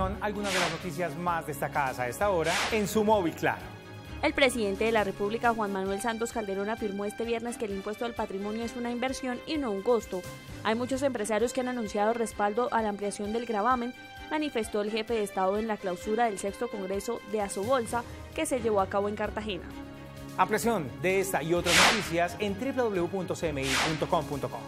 algunas de las noticias más destacadas a esta hora en su móvil claro. El presidente de la República, Juan Manuel Santos Calderón, afirmó este viernes que el impuesto al patrimonio es una inversión y no un costo. Hay muchos empresarios que han anunciado respaldo a la ampliación del gravamen, manifestó el jefe de Estado en la clausura del sexto Congreso de Asobolsa que se llevó a cabo en Cartagena. Ampliación de esta y otras noticias en www.cmi.com.co.